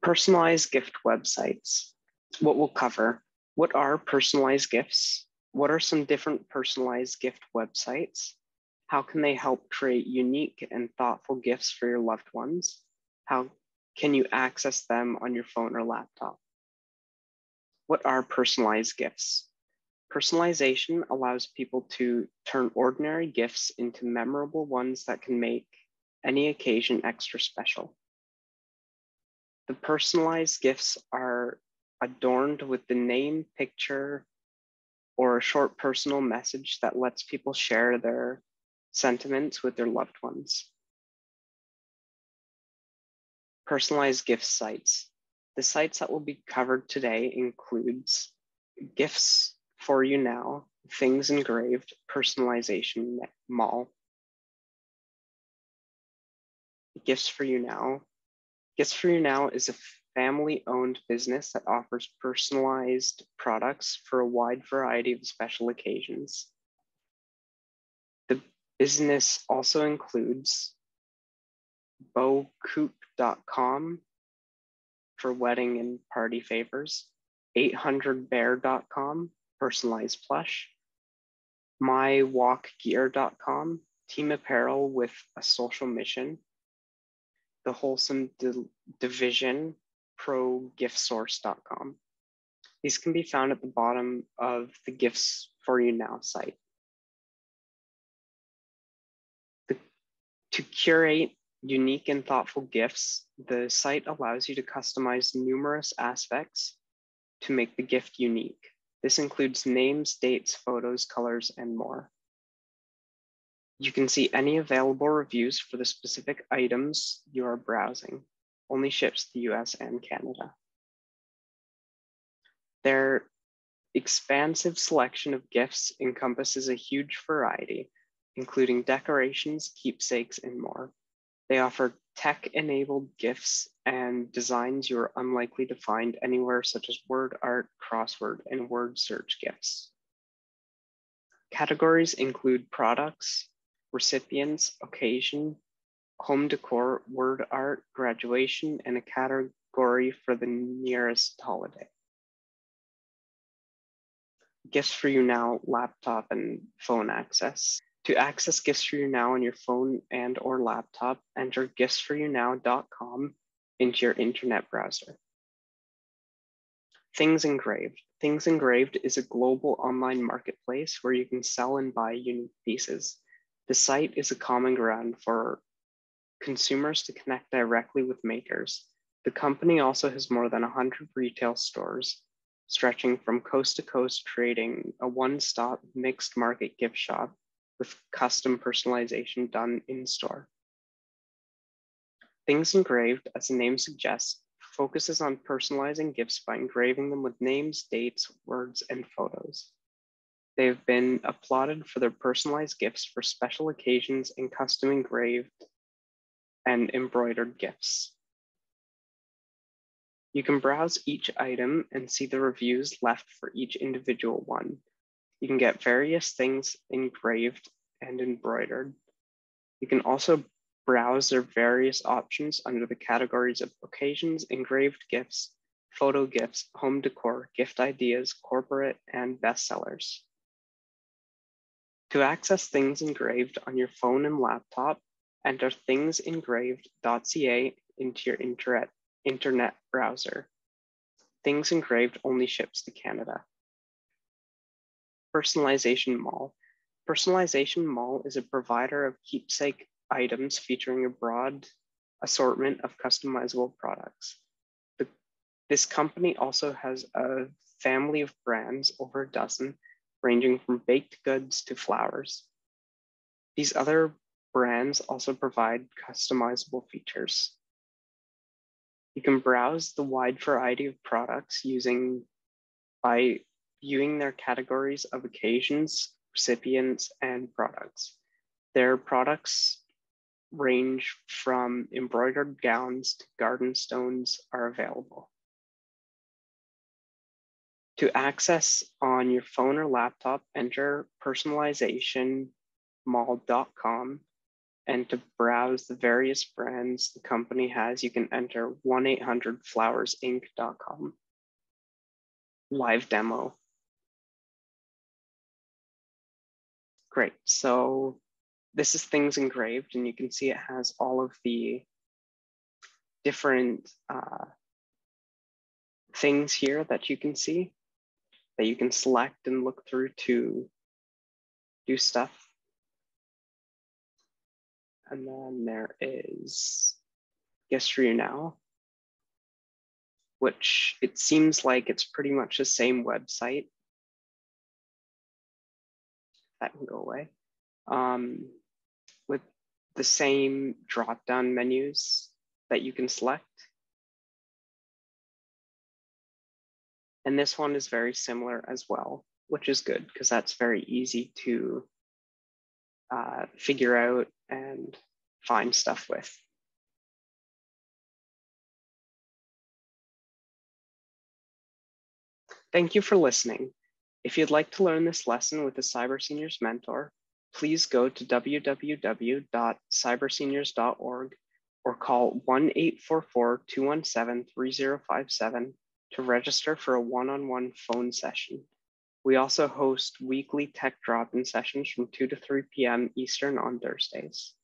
Personalized gift websites. What we'll cover. What are personalized gifts? What are some different personalized gift websites? How can they help create unique and thoughtful gifts for your loved ones? How can you access them on your phone or laptop? What are personalized gifts? Personalization allows people to turn ordinary gifts into memorable ones that can make any occasion extra special. The personalized gifts are adorned with the name, picture, or a short personal message that lets people share their sentiments with their loved ones. Personalized gift sites. The sites that will be covered today includes Gifts for You Now, Things Engraved, Personalization Mall. Gifts for You Now Gifts for You Now is a family owned business that offers personalized products for a wide variety of special occasions. The business also includes beaucoup.com for wedding and party favors, 800bear.com, personalized plush, mywalkgear.com, team apparel with a social mission, the Wholesome Di- Division ProGiftSource.com. These can be found at the bottom of the Gifts for You Now site. The, to curate unique and thoughtful gifts, the site allows you to customize numerous aspects to make the gift unique. This includes names, dates, photos, colors, and more. You can see any available reviews for the specific items you are browsing. Only ships to the US and Canada. Their expansive selection of gifts encompasses a huge variety, including decorations, keepsakes, and more. They offer tech-enabled gifts and designs you are unlikely to find anywhere such as word art, crossword, and word search gifts. Categories include products, recipients, occasion, home decor, word art, graduation, and a category for the nearest holiday. Gifts for you now, laptop and phone access. To access Gifts for You Now on your phone and or laptop, enter giftsforyounow.com into your internet browser. Things Engraved. Things Engraved is a global online marketplace where you can sell and buy unique pieces. The site is a common ground for consumers to connect directly with makers. The company also has more than 100 retail stores, stretching from coast to coast, creating a one stop mixed market gift shop with custom personalization done in store. Things Engraved, as the name suggests, focuses on personalizing gifts by engraving them with names, dates, words, and photos. They have been applauded for their personalized gifts for special occasions and custom engraved and embroidered gifts. You can browse each item and see the reviews left for each individual one. You can get various things engraved and embroidered. You can also browse their various options under the categories of occasions, engraved gifts, photo gifts, home decor, gift ideas, corporate, and bestsellers. To access things engraved on your phone and laptop, enter thingsengraved.ca into your internet, internet browser. Things Engraved only ships to Canada. Personalization Mall. Personalization Mall is a provider of keepsake items featuring a broad assortment of customizable products. The, this company also has a family of brands, over a dozen, ranging from baked goods to flowers. These other brands also provide customizable features. You can browse the wide variety of products using by viewing their categories of occasions, recipients, and products. Their products range from embroidered gowns to garden stones are available. To access on your phone or laptop, enter personalizationmall.com And to browse the various brands the company has, you can enter 1 800 flowersinc.com. Live demo. Great. So this is things engraved, and you can see it has all of the different uh, things here that you can see that you can select and look through to do stuff. And then there is Gifts for You Now, which it seems like it's pretty much the same website. That can go away. Um, with the same drop-down menus that you can select. And this one is very similar as well, which is good because that's very easy to uh, figure out and find stuff with. Thank you for listening. If you'd like to learn this lesson with a Cyber Seniors mentor, please go to www.cyberseniors.org or call 1-844-217-3057 to register for a one-on-one phone session. We also host weekly tech drop-in sessions from 2 to 3 p.m. Eastern on Thursdays.